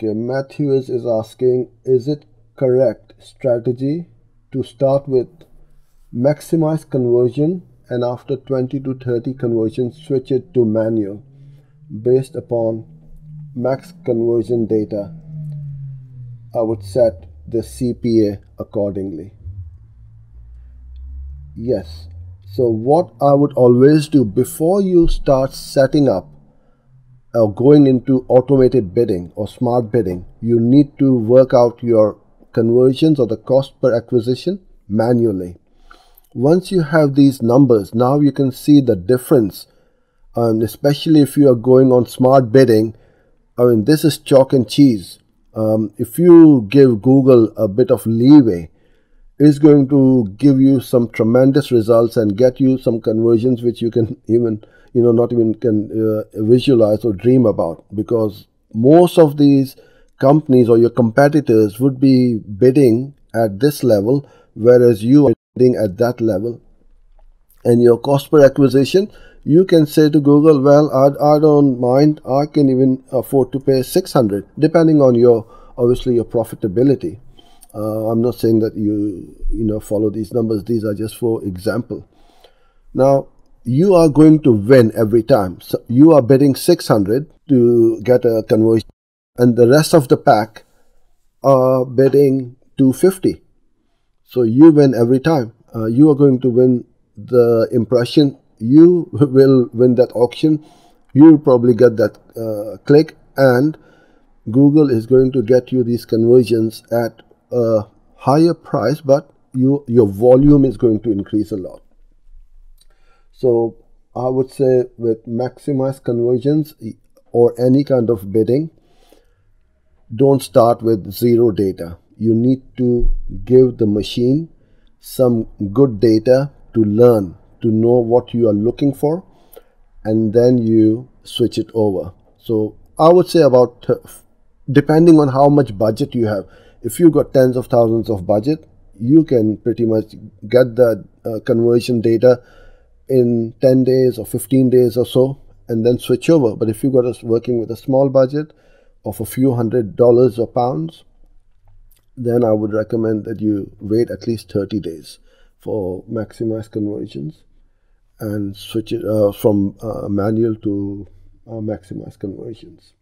Okay, Matthews is asking, is it correct strategy to start with maximize conversion and after 20 to 30 conversions switch it to manual based upon max conversion data? I would set the CPA accordingly. Yes. So what I would always do before you start setting up or going into automated bidding or smart bidding you need to work out your conversions or the cost per acquisition manually once you have these numbers, now you can see the difference. Um, especially if you are going on smart bidding, I mean, this is chalk and cheese. Um, if you give Google a bit of leeway, it's going to give you some tremendous results and get you some conversions which you can even, you know, not even can uh, visualize or dream about because most of these companies or your competitors would be bidding at this level, whereas you are bidding at that level. And your cost per acquisition you can say to google well I, I don't mind. I can even afford to pay 600 depending on your obviously your profitability. Uh, i'm not saying that you you know follow these numbers. These are just for example. Now you are going to win every time so you are bidding 600 to get a conversion and the rest of the pack are bidding 250 so you win every time. Uh, you are going to win the impression. You will win that auction. You will probably get that uh, click, and Google is going to get you these conversions at a higher price, but you your volume is going to increase a lot. So I would say with maximize conversions or any kind of bidding, don't start with zero data you need to give the machine some good data to learn, to know what you are looking for, and then you switch it over. So I would say about, depending on how much budget you have, if you got tens of thousands of budget, you can pretty much get the uh, conversion data in 10 days or 15 days or so and then switch over. But if you got us working with a small budget of a few hundred dollars or pounds, then I would recommend that you wait at least 30 days for maximize conversions and switch it uh, from uh, manual to uh, maximize conversions.